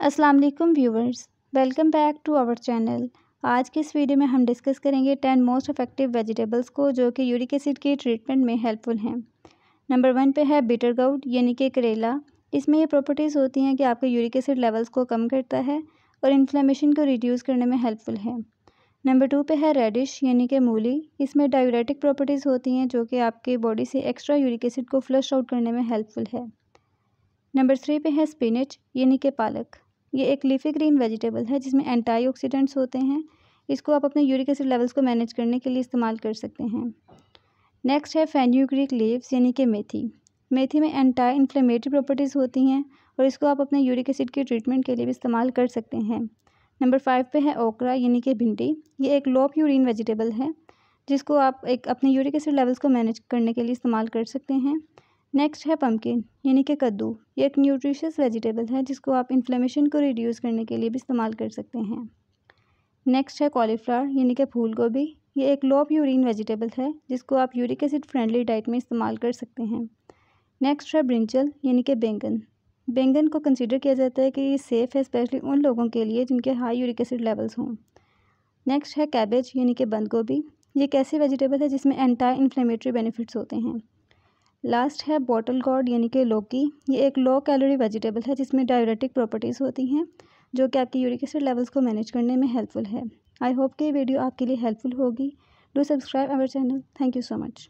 अस्सलाम वालेकुम viewers, welcome back to our channel. आज के इस वीडियो में हम डिस्कस करेंगे टेन मोस्ट इफ़ेक्टिव वेजिटेबल्स को जो कि यूरिक एसिड के ट्रीटमेंट में हेल्पफुल हैं। नंबर वन पे है बिटर गाउड यानी कि करेला। इसमें ये प्रॉपर्टीज़ होती हैं कि आपके यूरिक एसिड लेवल्स को कम करता है और इन्फ्लेमेशन को रिड्यूस करने में हेल्पफुल है। नंबर टू पे है रेडिश यानी कि मूली। इसमें डायूरेटिक प्रॉपर्टीज़ होती हैं जो कि आपके बॉडी से एक्स्ट्रा यूरिक एसिड को फ्लश आउट करने में हेल्पफुल है। नंबर थ्री पे है स्पिनच यानी कि पालक। ये एक लीफी ग्रीन वेजिटेबल है, जिसमें एंटीऑक्सीडेंट्स होते हैं। इसको आप अपने यूरिक एसिड लेवल्स को मैनेज करने के लिए इस्तेमाल कर सकते हैं। नेक्स्ट है फेन्यूग्रीक लीव्स यानी कि मेथी। मेथी में एंटी इन्फ्लेमेटरी प्रॉपर्टीज़ होती हैं और इसको आप अपने यूरिक एसिड के ट्रीटमेंट के लिए भी इस्तेमाल कर सकते हैं। नंबर फाइव पे है ओकरा यानी कि भिंडी। ये एक लो प्यूरिन वेजिटेबल है, जिसको आप एक अपने यूरिक एसिड लेवल्स को मैनेज करने के लिए इस्तेमाल कर सकते हैं। नेक्स्ट है पम्पकिन यानी कि कद्दू। ये एक न्यूट्रिशियस वेजिटेबल है, जिसको आप इन्फ्लेमेशन को रिड्यूस करने के लिए भी इस्तेमाल कर सकते हैं। नेक्स्ट है कॉलीफ्लावर यानी कि फूल गोभी। ये एक लो प्यूरिन वेजिटेबल है, जिसको आप यूरिक एसिड फ्रेंडली डाइट में इस्तेमाल कर सकते हैं। नेक्स्ट है ब्रिंचल यानी कि बैंगन। बैंगन को कंसिडर किया जाता है कि ये सेफ़ है स्पेशली उन लोगों के लिए जिनके हाई यूरिक एसिड लेवल्स हों। नेक्स्ट है कैबेज यानी कि बंद गोभी। ये एक ऐसी वेजिटेबल है, जिसमें एंटी इन्फ्लेमेटरी बेनिफिट्स होते हैं। लास्ट है बॉटल गॉड, यानी कि लौकी। ये एक लो कैलोरी वेजिटेबल है, जिसमें डायरेटिक प्रॉपर्टीज़ होती हैं, जो कि आपकी यूरिक एसिड लेवल्स को मैनेज करने में हेल्पफुल है। आई होप कि ये वीडियो आपके लिए हेल्पफुल होगी। Do subscribe our channel thank you so much